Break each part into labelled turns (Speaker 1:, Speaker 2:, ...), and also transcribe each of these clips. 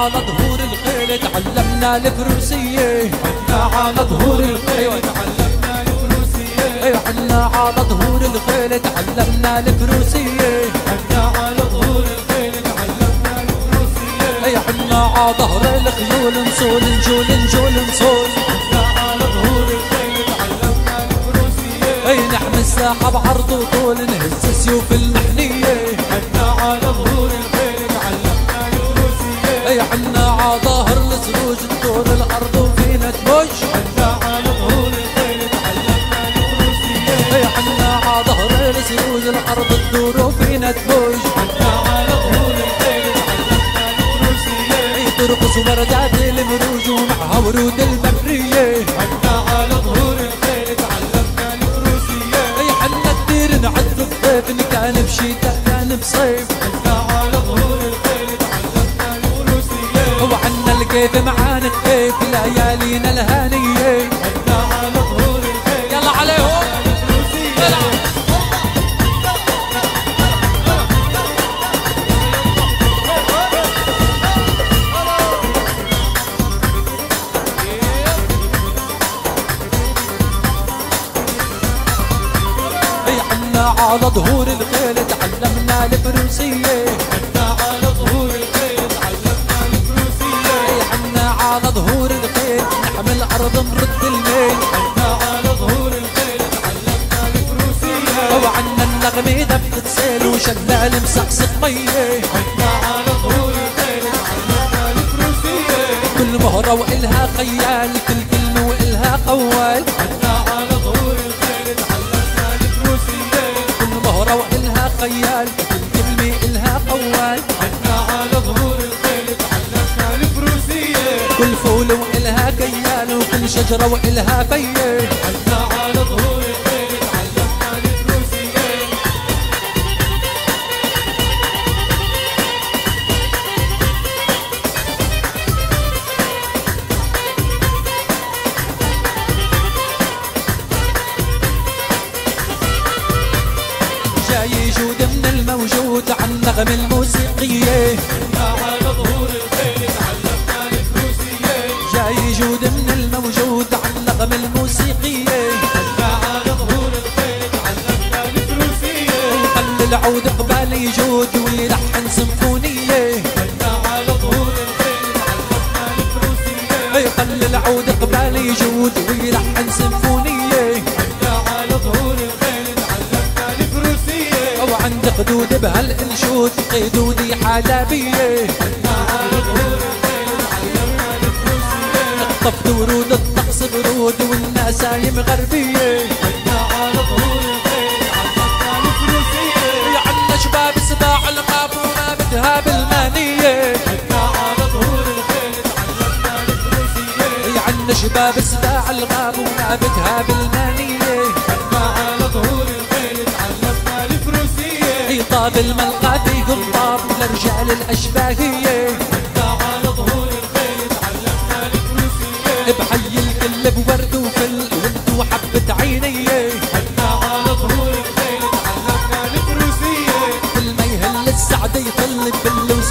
Speaker 1: على ظهور الخيل تعلمنا الفروسية
Speaker 2: حنا على ظهور الخيل تعلمنا الفروسية
Speaker 1: اي حنا على ظهور الخيل تعلمنا الفروسية
Speaker 2: حنا على ظهور الخيل تعلمنا الفروسية
Speaker 1: اي حنا على ظهر الخيول نصول نجول نجول نصول
Speaker 2: حنا على ظهور الخيل
Speaker 1: اي نحمي الساحة بعرض وطول نهز سيوف المحنية الأرض تدور وفينا
Speaker 2: حنا على ظهور الخيل
Speaker 1: اي ترقص وردات المروج ومعها ورود البرية
Speaker 2: حنا على ظهور الخيل تعلمنا الفروسية
Speaker 1: اي حنا كتير نعد الضيف إن كان بشتاء كان بصيف.
Speaker 2: حنا على ظهور الخيل تعلمنا الفروسية
Speaker 1: وعنا الكيف معانا الكيف ليالينا الهانية
Speaker 2: على ظهور الخيل
Speaker 1: تعلمنا الفروسية.
Speaker 2: حنا على ظهور الخيل تعلمنا الفروسية.
Speaker 1: حنا على ظهور الخيل نحمل الأرض نرد الميل.
Speaker 2: حنا على ظهور الخيل تعلمنا الفروسية.
Speaker 1: وعنا النغمة دبت سيل وشلال مسقسق مية
Speaker 2: حنا على ظهور الخيل تعلمنا الفروسية.
Speaker 1: كل مهرة وإلها خيال كل كلمة وإلها قوال. خيال كل كلمة إلها قوال
Speaker 2: حنا على ظهور الخيل تعلمنا الفروسية.
Speaker 1: كل فول وإلها كيال وكل شجرة وإلها فية
Speaker 2: حنا على
Speaker 1: من الموجود عن النغم الموسيقية
Speaker 2: حنا على ظهور الخيل تعلمنا
Speaker 1: جاي جود من الموجود النغم الموسيقية
Speaker 2: حنا على ظهور الخيل تعلمنا الفروسية
Speaker 1: خلي العود قبال يجود ويلحن
Speaker 2: على
Speaker 1: خلي العود قبال يجود ويلحن سيمفونية. خدود بهالانشود قيدودي حلبية طفت ورود الطقس برود والنسايم غربية عنا شباب سباع القابورة بدها بالمانية عنا شباب سباع بالمانية الملقى في قطاب لرجال الأشباهية
Speaker 2: حنا على ظهور الخيل تعلمنا الفروسية
Speaker 1: بحي الكل بورد وفل عينية
Speaker 2: حنا على ظهور
Speaker 1: ما يطل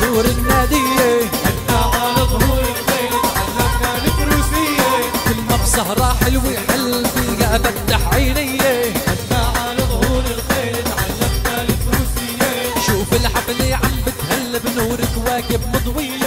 Speaker 1: بنور كواكب